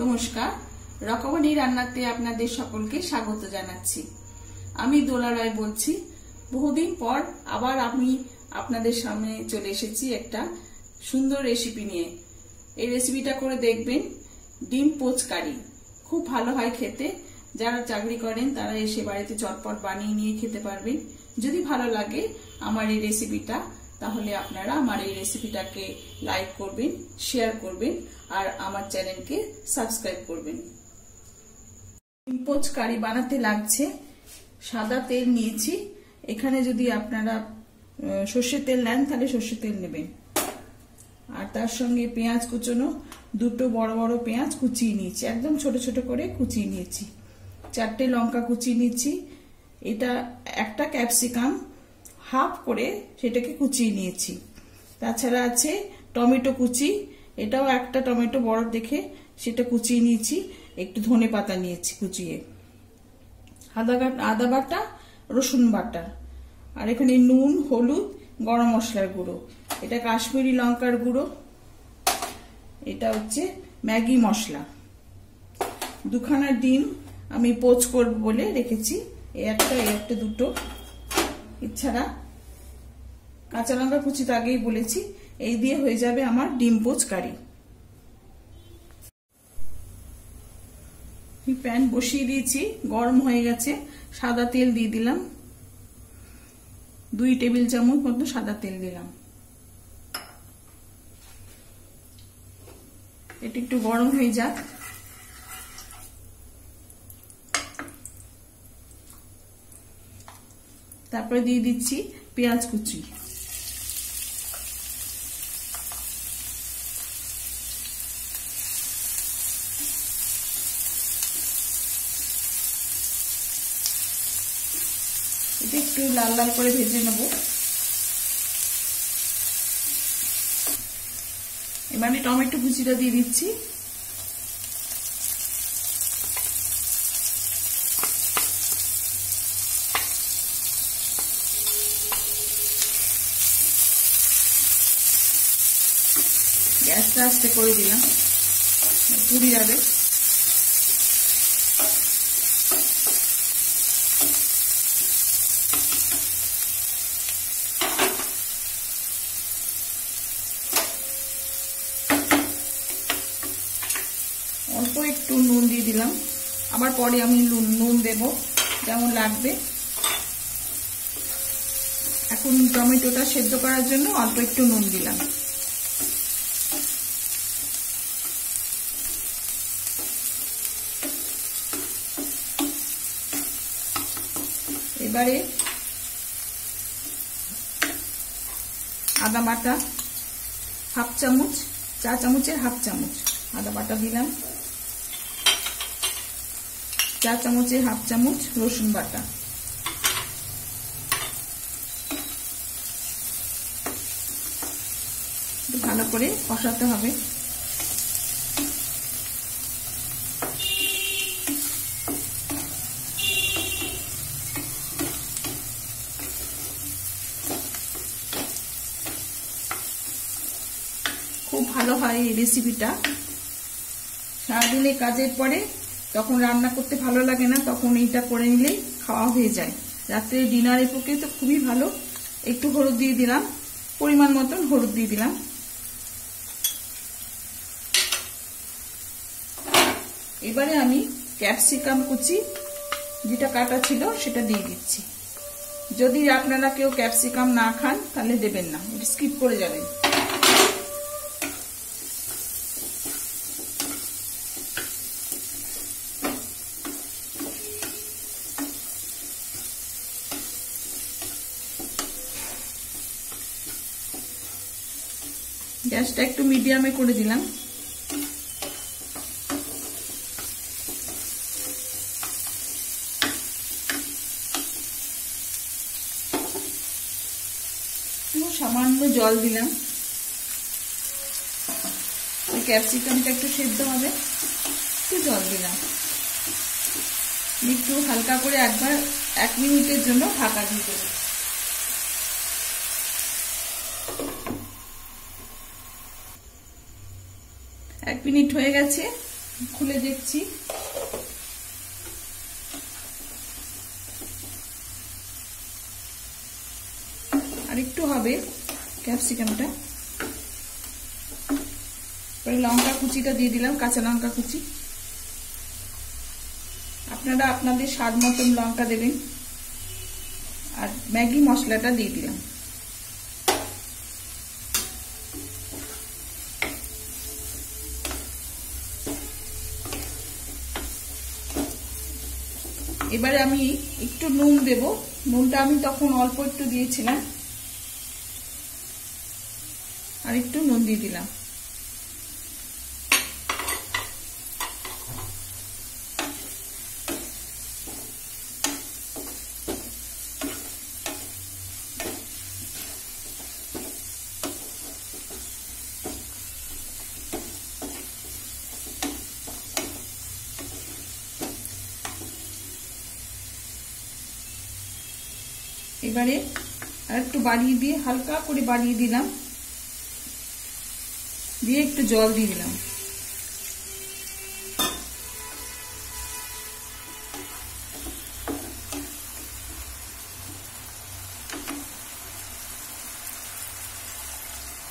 নমস্কার। রকমানি রান্নাতে আপনাদের সকলকে স্বাগত জানাচ্ছি। আমি দোলা রায় বলছি। বহুদিন পর আবার আমি আপনাদের সামনে চলে এসেছি একটা সুন্দর রেসিপি নিয়ে। এই রেসিপিটা করে দেখবেন, ডিম পোচকারি। খুব ভালো হয় খেতে। যারা চাকরি করেন, তারা এসে বাড়িতে চটপট বানিয়ে নিয়ে খেতে পারবেন। যদি ভালো লাগে আমার এই রেসিপিটা তাহলে আপনারা আমার এই রেসিপিটাকে লাইক করবেন শেয়ার করবেন, আর আমার চ্যানেলকে সাবস্ক্রাইব করবেন। পোচ কারি বানাতে লাগছে, সাদা তেল নিয়েছি। এখানে যদি আপনারা সর্ষের তেল নেন, তাহলে সর্ষের তেল নেবেন। আর তার সঙ্গে পেঁয়াজ কুচোনো, দুটো বড় বড় পেঁয়াজ কুচিয়ে নিয়েছি। একদম ছোট ছোট করে কুচিয়ে নিয়েছি। চারটে লঙ্কা কুচিয়ে নিয়েছি। এটা একটা ক্যাপসিকাম হাফ করে সেটাকে কুচিয়ে নিয়েছি। তাছাড়া আছে টমেটো কুচি। এটাও একটা টমেটো বড় দেখে সেটা কুচিয়ে নিয়েছি, একটু ধনে পাতা নিয়েছি কুচিয়ে। আদা আদা বাটা, রসুন বাটা। আর এখানে নুন, হলুদ, গরম মশলার গুঁড়ো। এটা কাশ্মীরি লঙ্কার গুঁড়ো। এটা হচ্ছে ম্যাগি মশলা। দুখানা ডিম আমি পোচ করব বলে রেখেছি। একটা একটা দুটো। এছাড়া কাঁচা লঙ্কা কুচি তো আগেই বলেছি, এই দিয়ে হয়ে যাবে আমার ডিম পোচ কারি। প্যান বসিয়ে দিয়েছি, গরম হয়ে গেছে, সাদা তেল দিয়ে দিলাম। দুই টেবিল চামচ মতো সাদা তেল দিলাম। এটা একটু গরম হয়ে যাক। তারপরে দিয়ে দিচ্ছি পেঁয়াজ কুচি। একটু লাল লাল করে ভেজে নেব। এবারে টমেটো কুচিটা দিয়ে দিচ্ছি। গ্যাসটা আস্তে করে দিলাম। পুড়ে যাবে। অল্প একটু নুন দিয়ে দিলাম। আবার পরে আমি নুন দেব, যেমন লাগবে। এখন টমেটোটা সেদ্ধ করার জন্য অল্প একটু নুন দিলাম। এবারে আদা বাটা হাফ চামচ, চা চামচের হাফ চামচ আদা বাটা দিলাম। চা চামচের হাফ চামচ রসুন বাটা। ভালো করে কষাতে হবে। হয় এই রেসিপিটা সারাদিনে কাজের পরে তখন রান্না করতে ভালো লাগে না, তখন এইটা করে নিলেই খাওয়া হয়ে যায়। রাত্রে ডিনারের পক্ষে তো খুবই ভালো। একটু হলুদ দিয়ে দিলাম, পরিমাণ মতন হলুদ দিয়ে দিলাম। এবারে আমি ক্যাপসিকাম কুচি যেটা কাটা ছিল সেটা দিয়ে দিচ্ছি। যদি আপনারা কেউ ক্যাপসিকাম না খান তাহলে দেবেন না স্কিপ করে যাবেন। গ্যাসটা একটু মিডিয়ামে করে দিলাম। সামান্য জল দিলাম। ক্যাপসিকামটা একটু সেদ্ধ হবে, একটু জল দিলাম। একটু হালকা করে একবার এক মিনিটের জন্য ঢাকা দিয়ে দেবো। এক মিনিট হয়ে গেছে, খুলে দেখছি। আর একটু হবে ক্যাপসিকামটা। পরে লঙ্কা কুচিটা দিয়ে দিলাম, কাঁচা লঙ্কা কুচি। আপনারা আপনাদের স্বাদ মতন লঙ্কা দেবেন। আর ম্যাগি মশলাটা দিয়ে দিলাম। এবারে আমি একটু নুন দেব। নুনটা আমি তখন অল্প একটু দিয়েছিলাম। আর একটু নুন দিয়ে দিলাম। এবারে আর একটু বাড়িয়ে দিয়ে, হালকা করে বাড়িয়ে দিলাম। দিয়ে একটু জল দিয়ে দিলাম।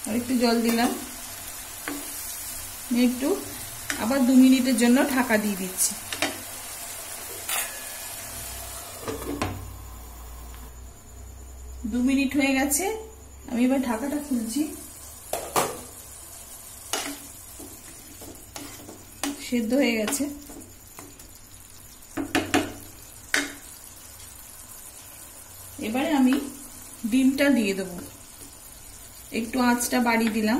আর একটু জল দিলাম। একটু আবার দু মিনিটের জন্য ঢাকা দিয়ে দিচ্ছি। দু মিনিট হয়ে গেছে। আমি এবার ঢাকাটা খুলছি। সেদ্ধ হয়ে গেছে। এবারে আমি ডিমটা দিয়ে দেবো। একটু আঁচটা বাড়িয়ে দিলাম।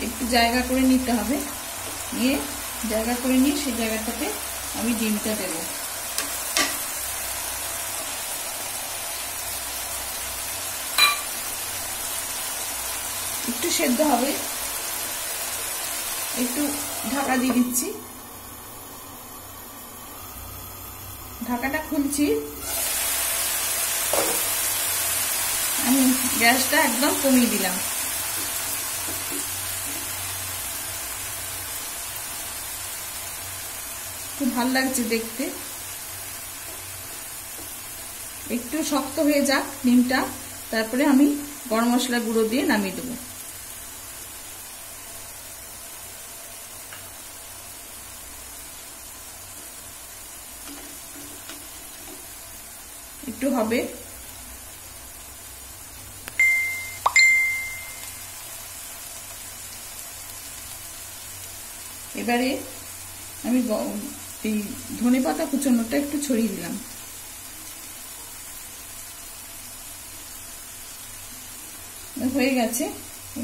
একটু জায়গা করে নিতে হবে। নিয়ে জায়গা করে নিয়ে সেই জায়গাটাতে আমি ডিমটা দেব। একটু সেদ্ধ হবে। একটু ঢাকা দিয়ে দিচ্ছি। ঢাকাটা খুলছি। আমি গ্যাসটা একদম কমিয়ে দিলাম। খুব ভালো লাগছে দেখতে। একটু শক্ত হয়ে যাক ডিমটা তারপরে আমি গরম মশলা গুঁড়ো দিয়ে নামিয়ে দেবো। একটু হবে। এবারে আমি এই ধনে পাতা কুচোনোটা একটু ছড়িয়ে দিলাম। হয়ে গেছে।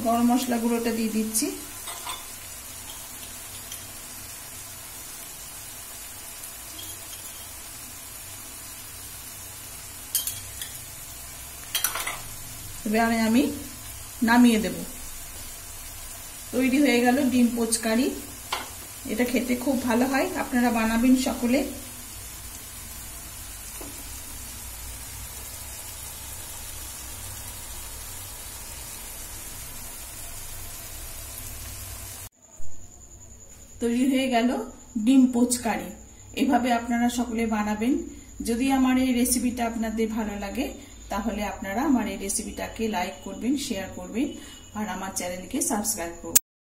গরম মশলা গুঁড়োটা দিয়ে দিচ্ছি। এবারে আমি নামিয়ে দেব। তৈরি হয়ে গেল ডিম পোচকারি। এটা খেতে খুব ভালো হয়। আপনারা বানাবেন সকলে। তৈরি হয়ে গেল ডিম পোচকারি। এভাবে আপনারা সকলে বানাবেন। যদি আমার এই রেসিপিটা আপনাদের ভালো লাগে, তাহলে আপনারা আমার এই রেসিপিটাকে লাইক করবেন, শেয়ার করবেন, আর আমার চ্যানেলকে সাবস্ক্রাইব করবেন।